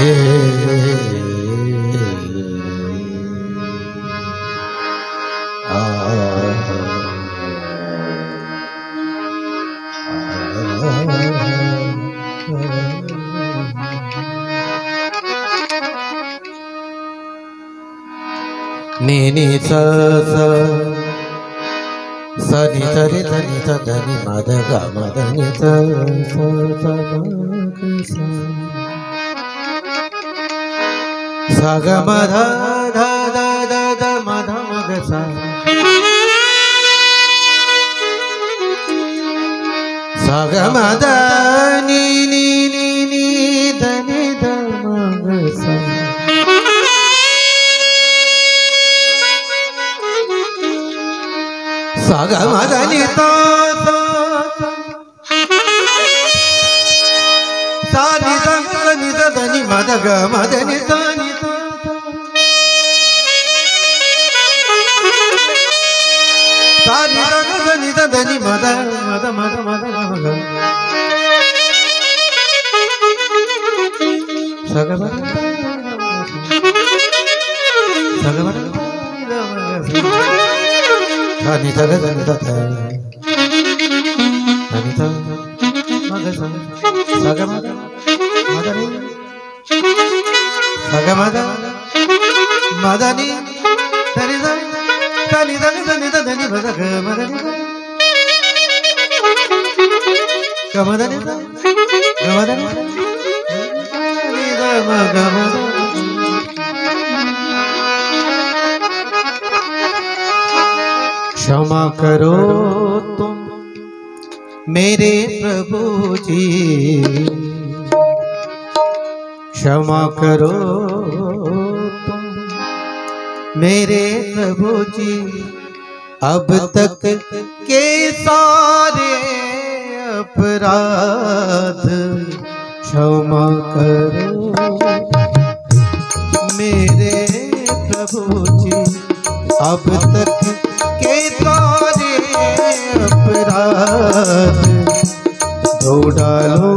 ni sa sa sa ni sa ni sa ni sa ni ma da ga ma da ni sa sa sa sa sa सा ग ध ध ध ध ध म ध म ग सा सा ग म द नि नि नि नि नि म ग ग म नि त सा नि नि नि म ग म नि त नि ಸಾರಿ ಗಗ ಧನಿ ಧನಿ ಮದ ಮದ ಮದ ಮದ ಮದ ಸಗದ ಸಗದ ಧನಿ ಧಗ ಧನಿ ಧ ಧನಿ ಧ ಮಗ ಸಗ ಮಗ ಮದನಿ ಸಗ ಮದ ಮದನಿ ಧನಿ ಧನಿ ಧನಿ ಧನಿ धनि क्षमा करो तुम मेरे प्रभु जी। क्षमा करो तुम मेरे प्रभु जी। अब तक के सारे अपराध क्षमा करो। मेरे प्रभु जी, अब तक के सारे अपराध धो डालो,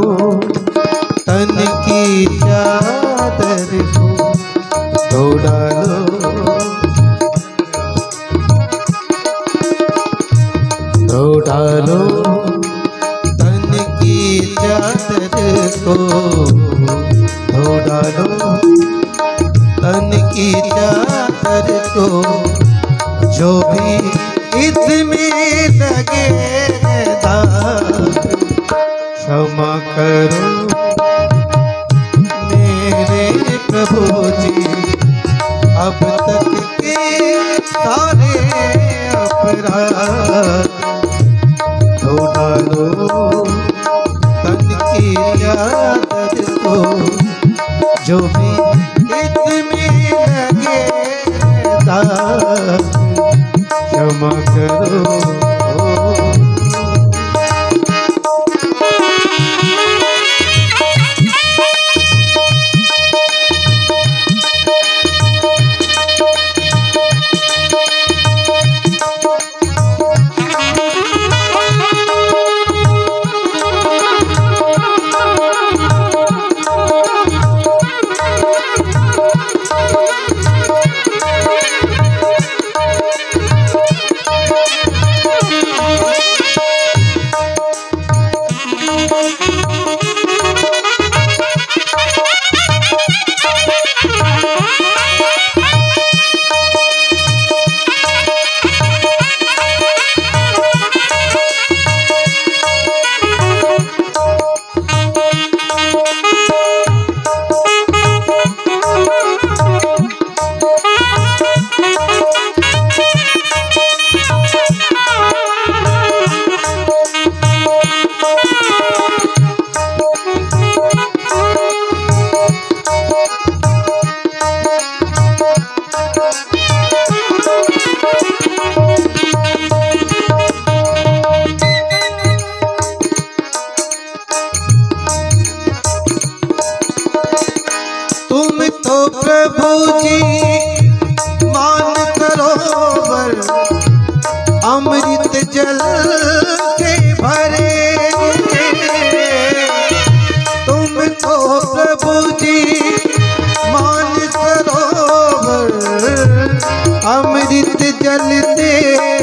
तन की चादर धो ता प्रभु जी मान सरोवर अमृत जल दे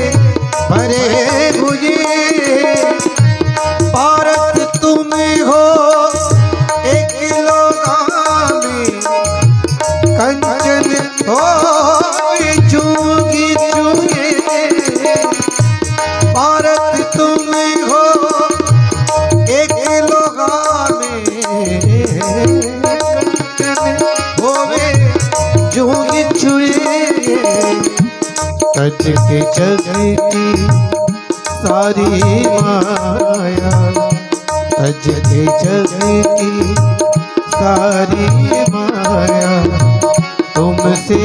सच के जगती सारी माया। सच के जगती सारी माया। तुमसे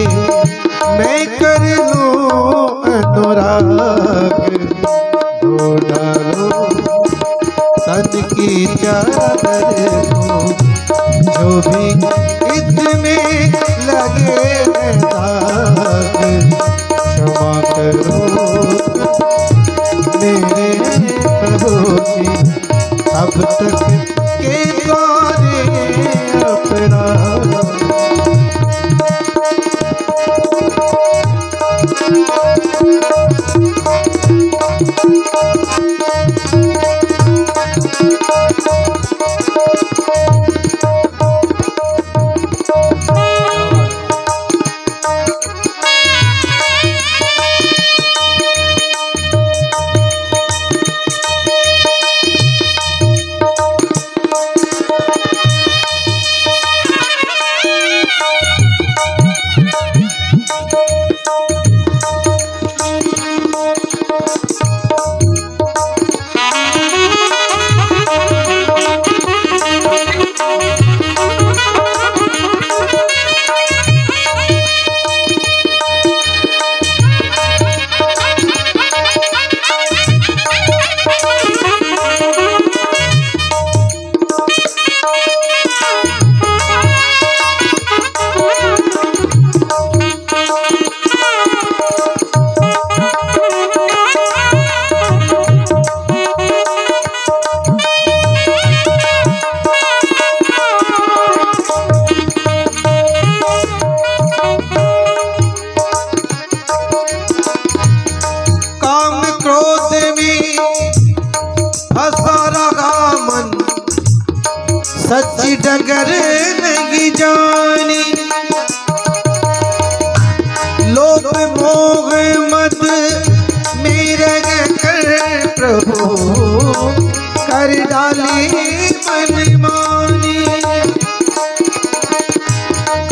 डाली मन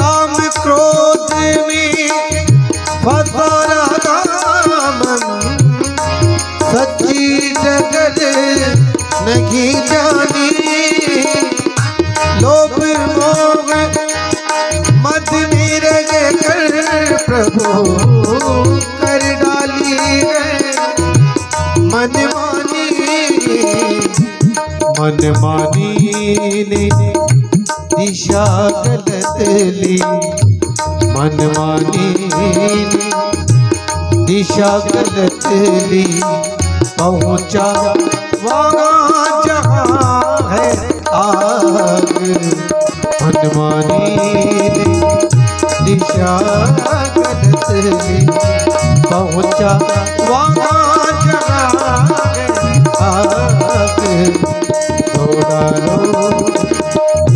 काम क्रोध में फंसा मन सच्ची डगर नहीं जानी। लोभ मोह मद मेरे कर प्रभु। मन मानी ने दिशा गलत ली। मन मानी ने दिशा गलत ली। पहुँचा वहाँ जहाँ है आग। मनमानी ने दिशा गलत ली। पहुँचा वहाँ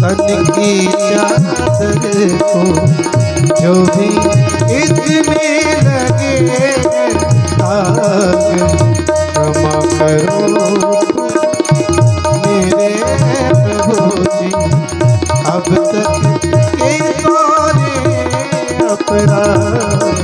तन की को जो भी इसमें लगे आग क्षमा करो मेरे प्रभु जी अब तक के अपराध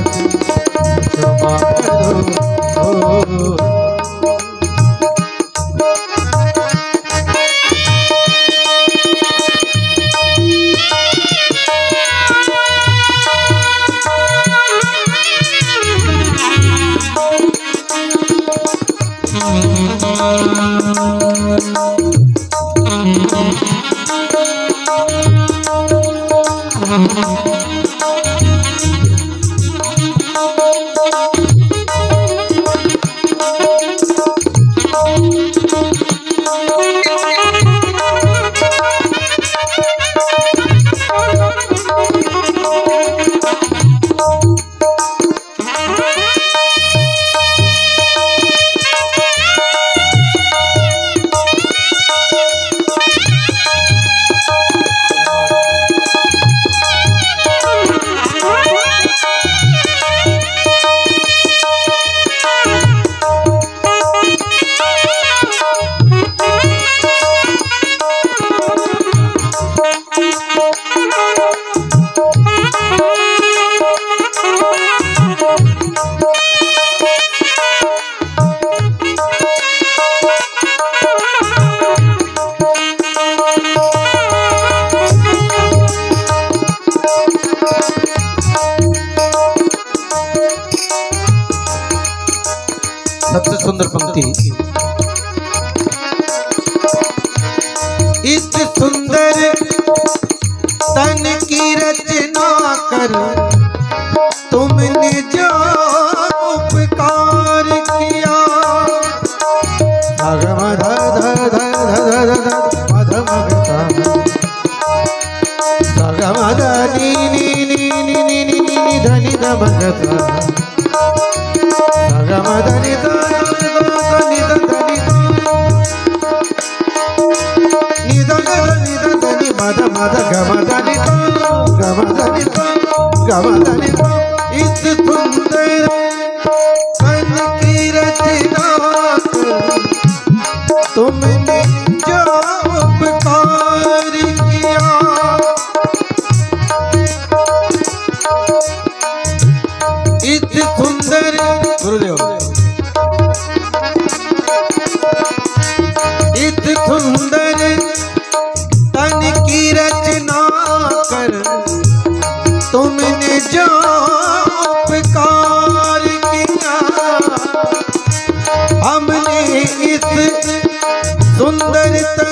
tome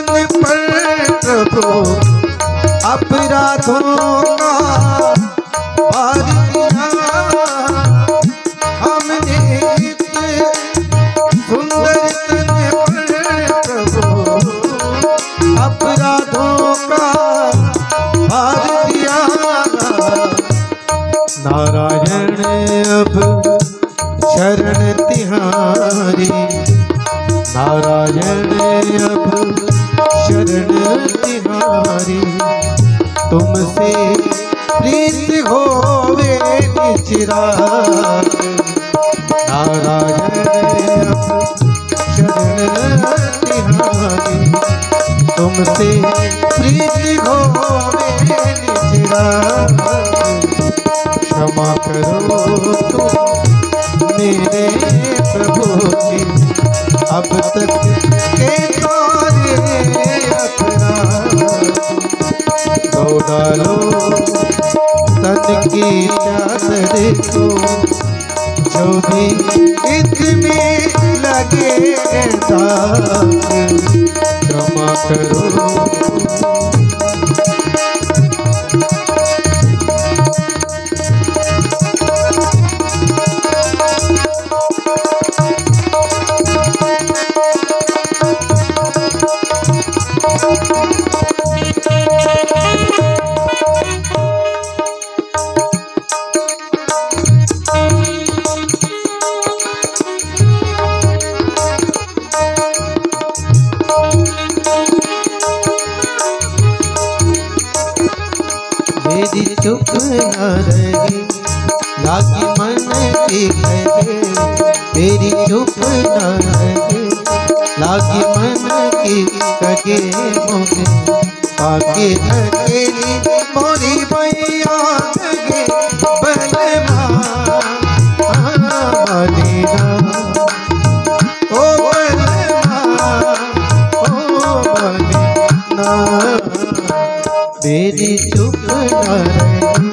पर प्रभु अपराधों का तुमसे प्रीत होवे निचिराग नारायण तुमसे प्रीत निचिराग क्षमा करो तुम मेरे प्रभु जी। अब तक के तारे डालो तन की चादर को जो भी इसमें लगे दाग। क्षमा करो। न मन की खरे मेरी चुप न लागी मन की कगे मोहे पाके अकेली मोरी मैया लगे बलमा ओ मदीना मेरी चुप न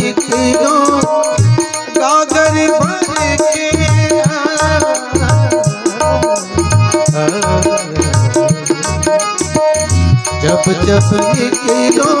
जपने के लो